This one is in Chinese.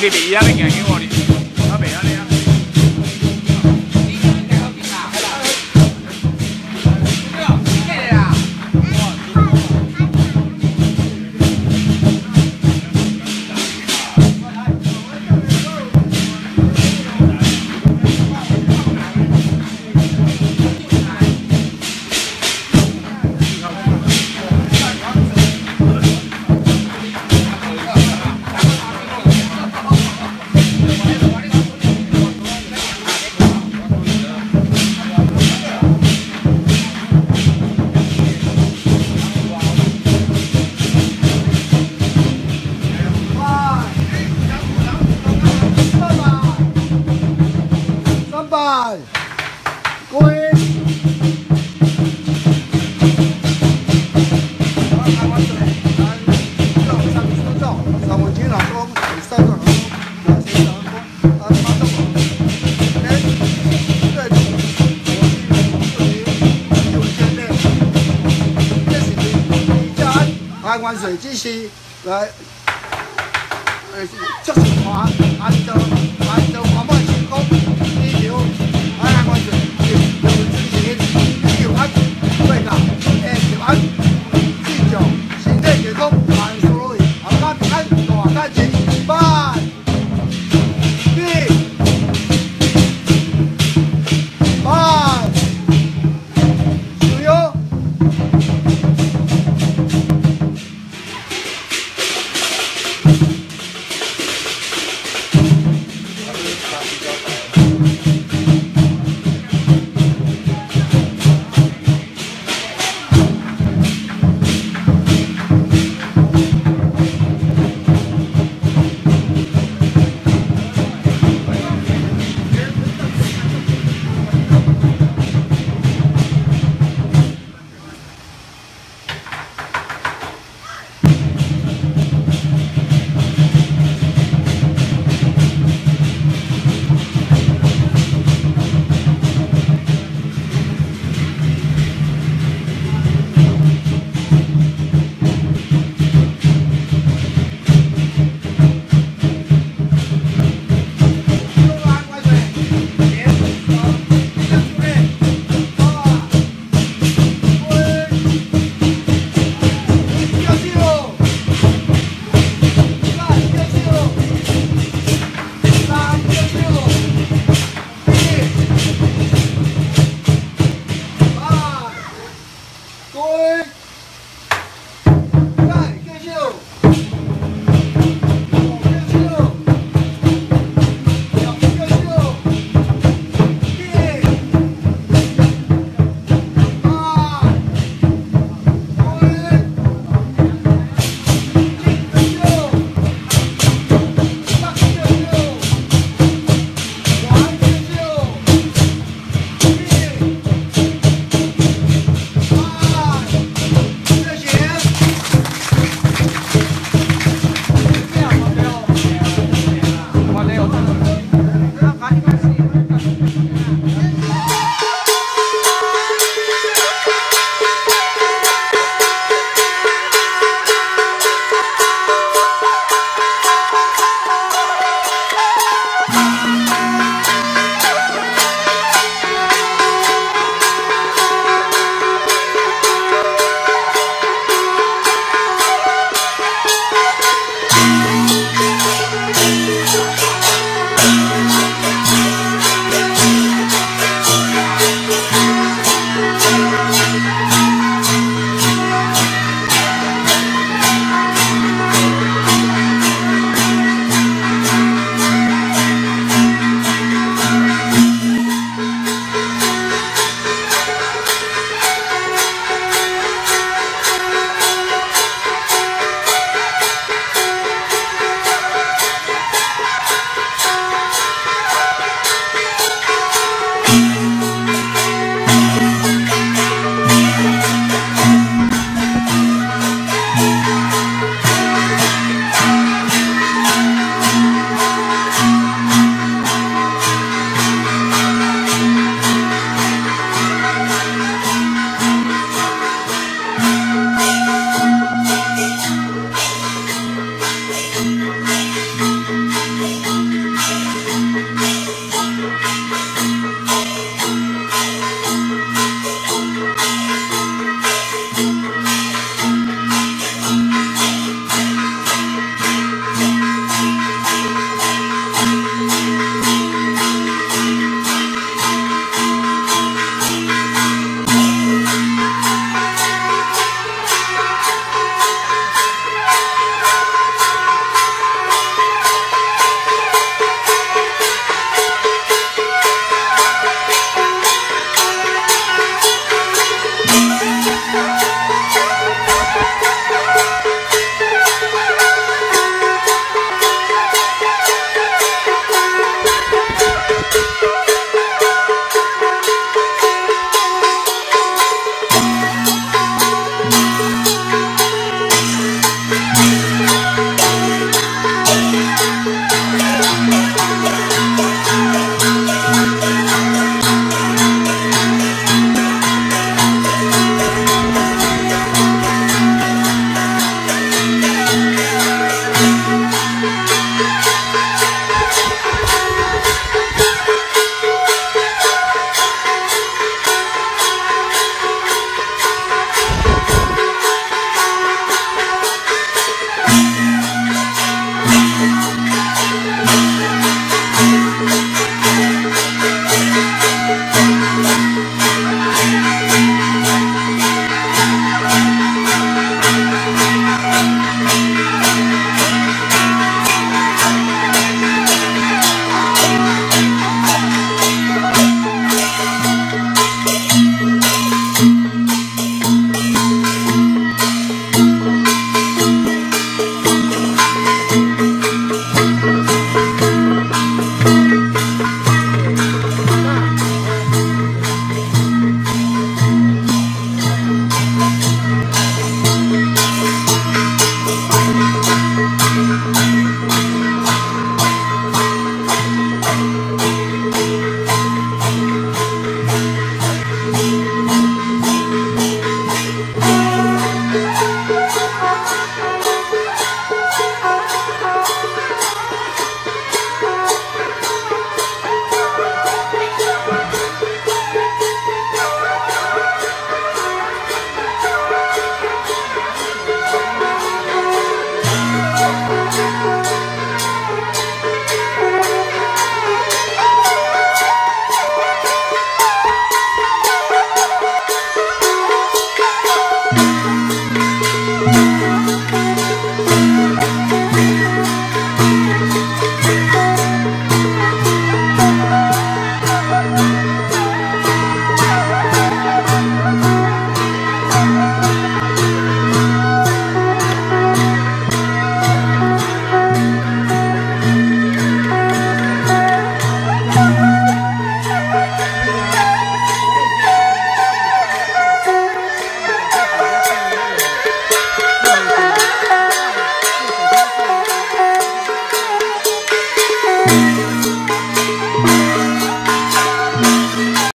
兄弟比一样的行给我哩，安台湾水机师来，呃，就是华按照按照我们成功，bye.